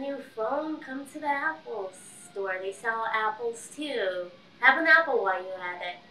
new phone? Come to the Apple store. They sell apples too. Have an apple while you're at it.